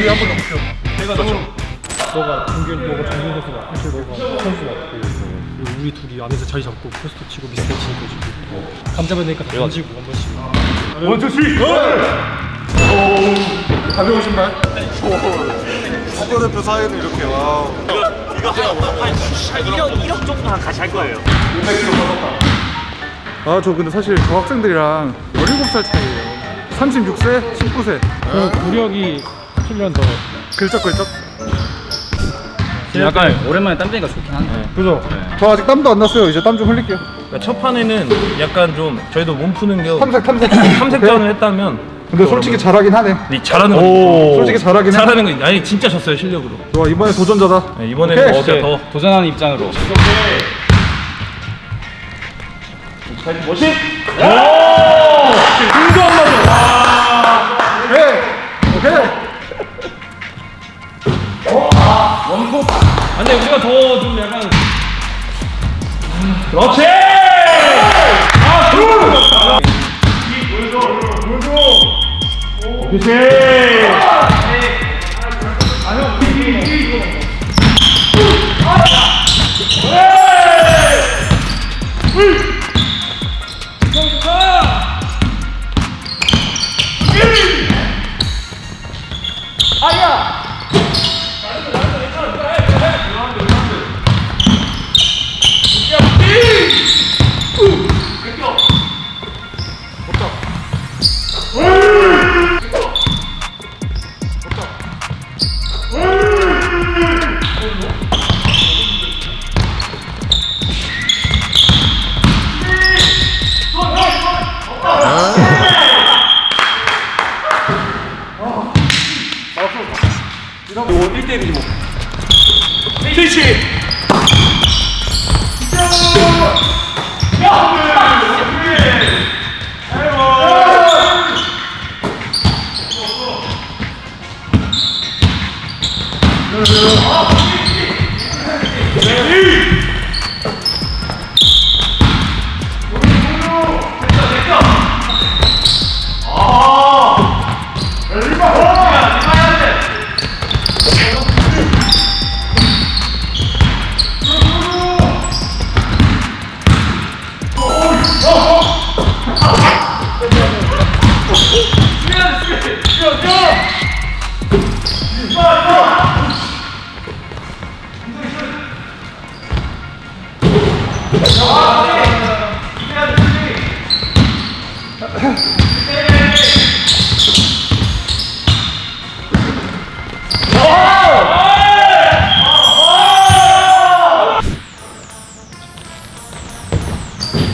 둘이 한번 넘겨. 내가 너 너가 정균, 너가 정균 선수가 사실 너가 선수 같고 그리고 우리 둘이 안에서 자리 잡고 포스트 치고 미스터 치고 지고 다 던지고 한 번씩. 원투 쓰리. 가벼우신 말? 국가대표 사이는 이렇게 와. 아저 근데 사실 저 학생들이랑 17살 차이에요 36세, 19세 그 구력이 7년 더. 글쩍글쩍? 약간 오랜만에 땀내니까 좋긴 한데. 그죠? 저 아직 땀도 안 났어요. 이제 땀 좀 흘릴게요. 그러니까 첫 판에는 약간 좀 저희도 몸 푸는 게 탐색 탐색. 탐색전을 했다면 근데 솔직히 잘하긴 하네. 네, 잘하는 거. 솔직히 잘하긴 해 잘하는 거. 아니 진짜 졌어요 실력으로. 좋아 이번에 도전자다. 네, 이번에는 오케이. 뭐 진짜 더? 도전하는 입장으로. 오케이. 오 원코. 안돼 우리가 더 좀 약간. 그렇지. 아 둘. 그렇지. 아형 비비. 아야! Sim.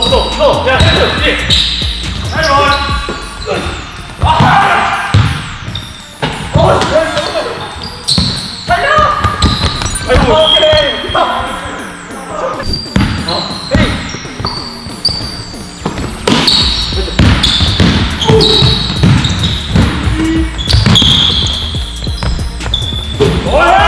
go, go, go. 야, 헤드, 예. 잘 와. 아! 어, 야, 살려! 아이고. 어, 그래. 어, 헤이. 헤드. 오! 오!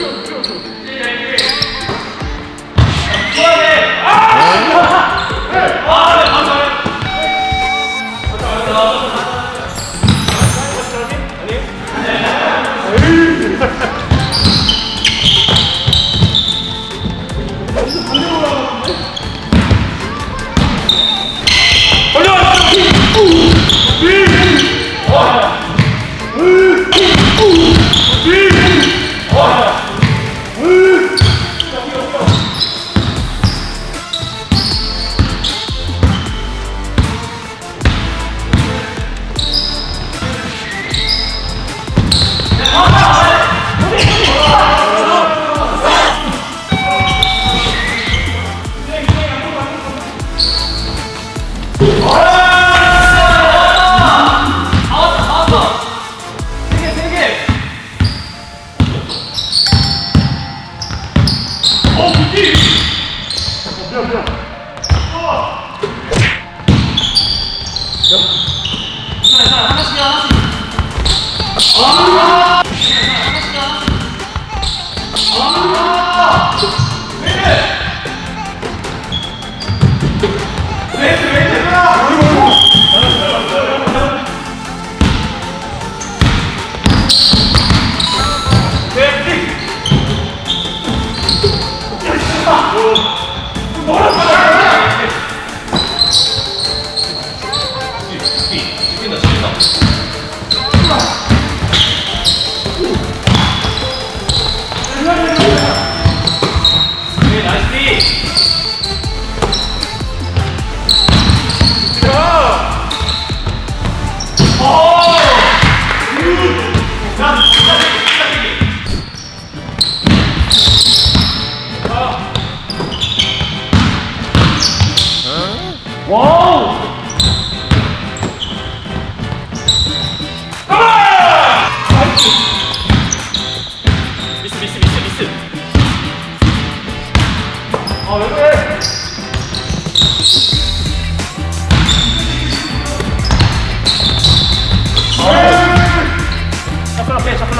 쭉, 쭉.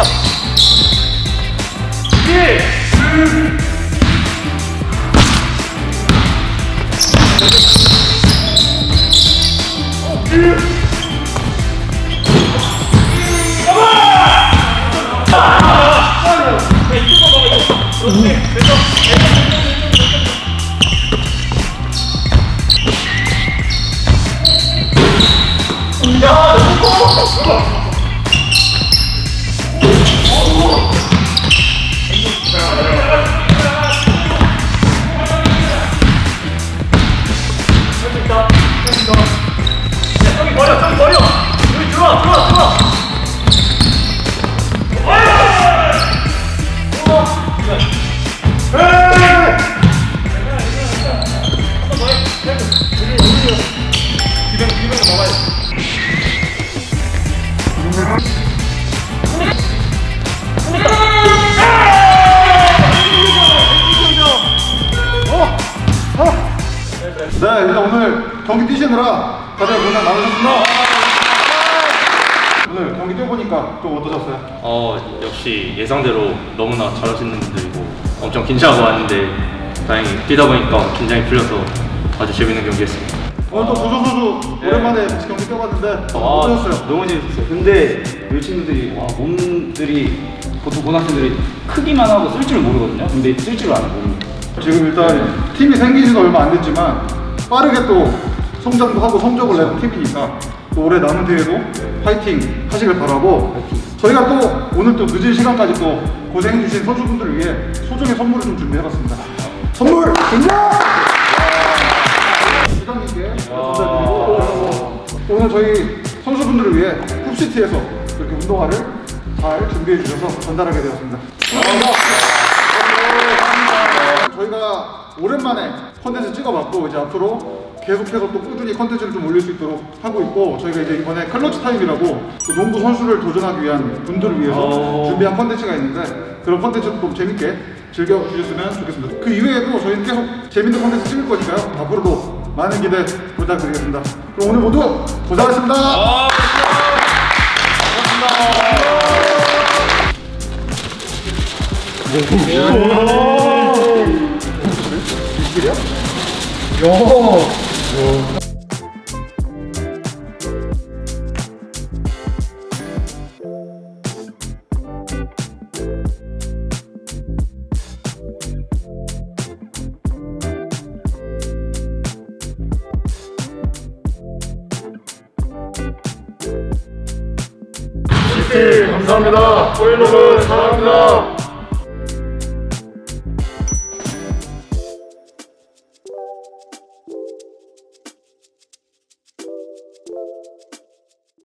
Hello. 뛰어보니까 좀 어떠셨어요? 어 역시 예상대로 너무나 잘하시는 분들이고 엄청 긴장하고 왔는데 다행히 뛰다 보니까 긴장이 풀려서 아주 재밌는 경기였습니다. 오늘 또 구조 선수 오랜만에 같이 경기 뛰어봤는데 아, 어떠셨어요? 너무 재밌었어요. 근데 이 친구들이 와 몸들이 보통 고등학생들이 크기만 하고 쓸 줄 모르거든요. 근데 쓸줄 몸. 지금 일단 팀이 생긴 지도 얼마 안 됐지만 빠르게 또 성장도 하고 성적을 내는 팀이니까 또 올해 남은 대회도 파이팅 하시길 바라고 저희가 또 오늘 또 늦은 시간까지 또 고생해주신 선수분들을 위해 소정의 선물을 좀 준비해봤습니다. 선물 등장! 부장님께 전달드리고 오늘 저희 선수분들을 위해 쿱시티에서 이렇게 운동화를 잘 준비해 주셔서 전달하게 되었습니다. 저희가 오랜만에 컨텐츠 찍어봤고 이제 앞으로 계속해서 또 꾸준히 컨텐츠를 좀 올릴 수 있도록 하고 있고 저희가 이제 이번에 클러치 타임이라고 또 농구 선수를 도전하기 위한 분들을 위해서 준비한 컨텐츠가 있는데 그런 컨텐츠도 좀 재밌게 즐겨주셨으면 좋겠습니다. 그 이외에도 저희는 계속 재밌는 컨텐츠 찍을 거니까요. 앞으로도 많은 기대 부탁드리겠습니다. 그럼 오늘 모두 고생하셨습니다. 감사합니다. 골로는 사랑합니다.